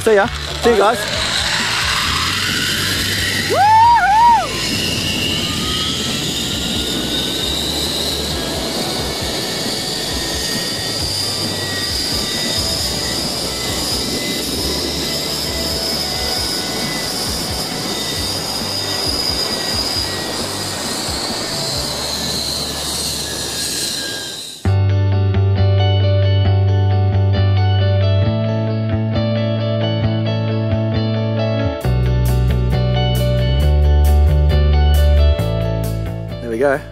See ya. See you guys. go.